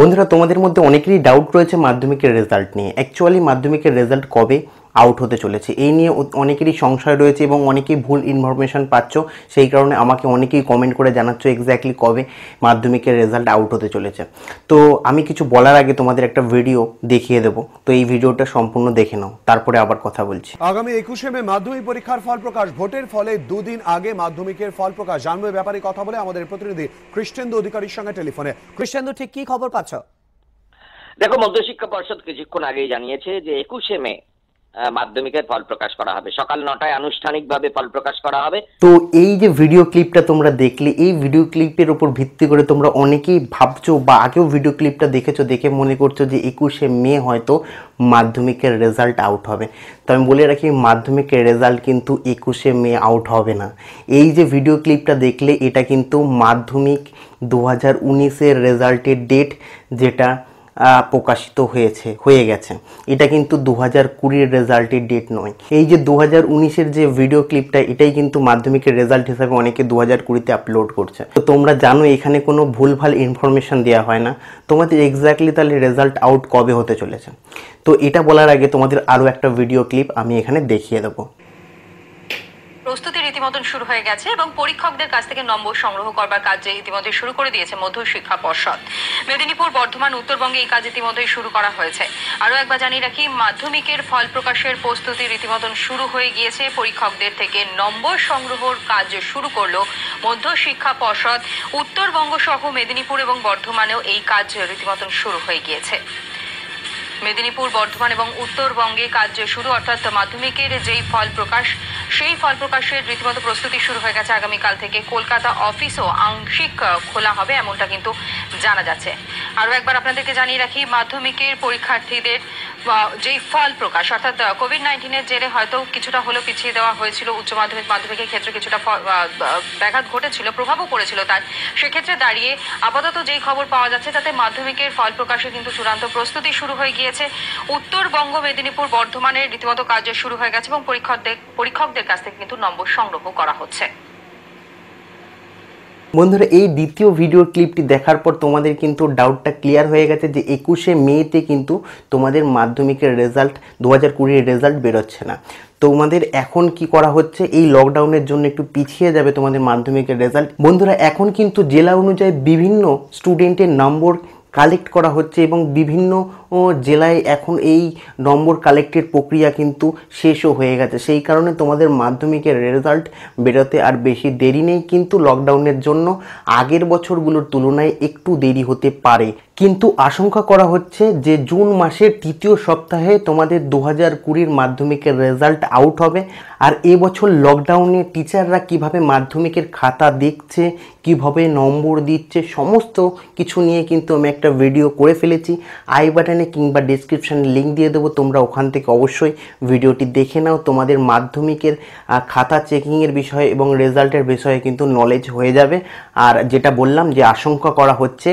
বন্ধুরা তোমাদের মধ্যে অনেকেরই ডাউট রয়েছে মাধ্যমিকের রেজাল্ট নিয়ে। অ্যাকচুয়ালি মাধ্যমিকের রেজাল্ট কবে আউট হতে চলেছে। এই নিয়ে অনেকেরই সংশয় রয়েছে এবং অনেকেই ভুল ইনফরমেশন পাচ্ছ। সেই কারণে আমাকে অনেকেই কমেন্ট করে জানাচ্ছ এক্স্যাক্টলি কবে মাধ্যমিকের রেজাল্ট আউট হতে চলেছে। তো আমি কিছু বলার আগে তোমাদের একটা ভিডিও দেখিয়ে দেবো। তো এই ভিডিওটা সম্পূর্ণ দেখে নাও। তারপরে আবার কথা বলছি। আগামী একুশে মে মাধ্যমিক পরীক্ষার ফল প্রকাশ। ভোটের ফলে দুদিন আগে মাধ্যমিকের ফল প্রকাশ। জানব ব্যাপারে কথা বলে আমাদের প্রতিনিধি কৃষ্ণেন্দু অধিকারীর সঙ্গে টেলিফোনে। কৃষ্ণেন্দু ঠিক কি খবর পাচ্ছ? দেখো মধ্যশিক্ষা পর্ষদ কিছুক্ষণ আগেই জানিয়েছে যে একুশে মে মাধ্যমিকের ফল প্রকাশ করা হবে। সকাল নটায় আনুষ্ঠানিকভাবে ফল প্রকাশ করা হবে। তো এই যে ভিডিও ক্লিপটা তোমরা দেখলে, এই ভিডিও ক্লিপের উপর ভিত্তি করে তোমরা অনেকেই ভাবছ বা আগেও ভিডিও ক্লিপটা দেখেছ, দেখে মনে করছ যে একুশে মে হয়তো মাধ্যমিকের রেজাল্ট আউট হবে। তো আমি বলে রাখি, মাধ্যমিকের রেজাল্ট কিন্তু একুশে মে আউট হবে না। এই যে ভিডিও ক্লিপটা দেখলে, এটা কিন্তু মাধ্যমিক দু হাজার উনিশের রেজাল্টের ডেট যেটা প্রকাশিত হয়েছে, হয়ে গেছে। এটা কিন্তু দু হাজার কুড়ির রেজাল্টের ডেট নয়। এই যে দু হাজার উনিশের যে ভিডিও ক্লিপটা এটাই কিন্তু মাধ্যমিকের রেজাল্ট হিসাবে অনেকে দু হাজার কুড়িতে আপলোড করছে। তো তোমরা জানো, এখানে কোনো ভুলভাল ইনফরমেশন দেওয়া হয় না। তোমাদের এক্স্যাক্টলি তাহলে রেজাল্ট আউট কবে হতে চলেছে? তো এটা বলার আগে তোমাদের আরও একটা ভিডিও ক্লিপ আমি এখানে দেখিয়ে দেবো। প্রস্তুতি রীতিমতন শুরু হয়ে গেছে এবং পরীক্ষকদের কাছ থেকে নম্বর সংগ্রহ করবার কাজ ইতিমধ্যে শুরু করে দিয়েছে মধ্য শিক্ষা পর্ষদ। মেদিনীপুর, বর্ধমান, উত্তরবঙ্গে এই কাজ ইতিমধ্যেই শুরু করা হয়েছে। আরও একবার জানিয়ে রাখি, মাধ্যমিকের ফল প্রকাশের প্রস্তুতি রীতিমতন শুরু হয়ে গিয়েছে। পরীক্ষকদের থেকে নম্বর সংগ্রহর কাজ শুরু করল মধ্য শিক্ষা পর্ষদ। উত্তরবঙ্গ সহ মেদিনীপুর এবং বর্ধমানেও এই কাজ রীতিমতন শুরু হয়ে গিয়েছে। মেদিনীপুর, বর্ধমান এবং উত্তরবঙ্গে কাজ শুরু, অর্থাৎ মাধ্যমিকের যেই ফল প্রকাশ সেই ফল প্রকাশের রীতিমতো প্রস্তুতি শুরু হয়ে গেছে আগামীকাল থেকে। কলকাতা অফিসও আংশিক খোলা হবে এমনটা কিন্তু জানা যাচ্ছে। আরও একবার আপনাদেরকে জানিয়ে রাখি, মাধ্যমিকের পরীক্ষার্থীদের যেই ফল প্রকাশ, অর্থাৎ কোভিড নাইন্টিনের জেরে হয়তো কিছুটা হলেও পিছিয়ে দেওয়া হয়েছিল, উচ্চ মাধ্যমিক, মাধ্যমিকের ক্ষেত্রে কিছুটা ব্যাঘাত ঘটেছিল, প্রভাবও পড়েছিল তার। সেক্ষেত্রে দাঁড়িয়ে আপাতত যেই খবর পাওয়া যাচ্ছে, তাতে মাধ্যমিকের ফল প্রকাশে কিন্তু চূড়ান্ত প্রস্তুতি শুরু হয়ে গিয়েছে। উত্তরবঙ্গ মেদিনীপুর, বর্ধমানের রীতিমতো কাজ শুরু হয়ে গেছে এবং পরীক্ষকদের পরীক্ষকদের কাছ থেকে কিন্তু নম্বর সংগ্রহ করা হচ্ছে। বন্ধুরা, এই দ্বিতীয় ভিডিও ক্লিপটি দেখার পর তোমাদের কিন্তু ডাউটটা ক্লিয়ার হয়ে গেছে যে একুশে মেতে কিন্তু তোমাদের মাধ্যমিকের রেজাল্ট দু হাজার কুড়ির রেজাল্ট বেরোচ্ছে না। তোমাদের এখন কি করা হচ্ছে? এই লকডাউনের জন্য একটু পিছিয়ে যাবে তোমাদের মাধ্যমিকের রেজাল্ট বন্ধুরা, এখন কিন্তু জেলা অনুযায়ী বিভিন্ন স্টুডেন্টের নম্বর কালেক্ট করা হচ্ছে এবং বিভিন্ন জেলায় এখন এই নম্বর কালেক্টের প্রক্রিয়া কিন্তু শেষও হয়ে গেছে। সেই কারণে তোমাদের মাধ্যমিকের রেজাল্ট বেরোতে আর বেশি দেরি নেই। কিন্তু লকডাউনের জন্য আগের বছরগুলোর তুলনায় একটু দেরি হতে পারে। কিন্তু আশঙ্কা করা হচ্ছে যে জুন মাসের তৃতীয় সপ্তাহে তোমাদের দু হাজার কুড়ির মাধ্যমিকের রেজাল্ট আউট হবে। আর এবছর লকডাউনে টিচাররা কীভাবে মাধ্যমিকের খাতা দেখছে, কীভাবে নম্বর দিচ্ছে, সমস্ত কিছু নিয়ে কিন্তু আমি একটা ভিডিও করে ফেলেছি। আই বাটনে কিংবা ডিসক্রিপশানে লিঙ্ক দিয়ে দেবো। তোমরা ওখান থেকে অবশ্যই ভিডিওটি দেখে নাও। তোমাদের মাধ্যমিকের খাতা চেকিংয়ের বিষয়ে এবং রেজাল্টের বিষয়ে কিন্তু নলেজ হয়ে যাবে। আর যেটা বললাম যে আশঙ্কা করা হচ্ছে,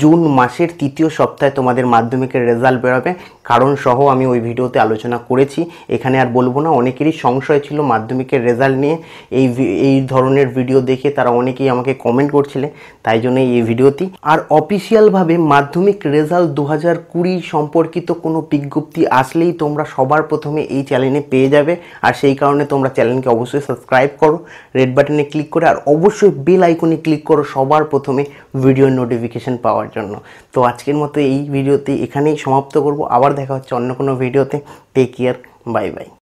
জুন মাসের তৃতীয় সপ্তাহে তোমাদের মাধ্যমিকের রেজাল্ট বেরোবে। কারণ সহ আমি ওই ভিডিওতে আলোচনা করেছি। এখানে আর বলব না, অনেকেরই সংশয় ছিল মাধ্যমিকের রেজাল্ট নিয়ে। এই এই ধরনের ভিডিও দেখে তারা অনেকেই আমাকে কমেন্ট করছিলে। তাই জন্য এই ভিডিওটি। আর অফিসিয়ালভাবে মাধ্যমিক রেজাল্ট দু হাজার কুড়ি সম্পর্কিত কোনো বিজ্ঞপ্তি আসলেই তোমরা সবার প্রথমে এই চ্যানেলে পেয়ে যাবে। আর সেই কারণে তোমরা চ্যানেলকে অবশ্যই সাবস্ক্রাইব করো, রেড বাটনে ক্লিক করে, আর অবশ্যই বেল আইকনে ক্লিক করো সবার প্রথমে ভিডিও নোটিফিকেশান পাওয়ার জন্য। তো আজকের মতো এই ভিডিওতে এখানেই সমাপ্ত করব। আবার দেখা হচ্ছে অন্য কোনো ভিডিওতে। Take care bye bye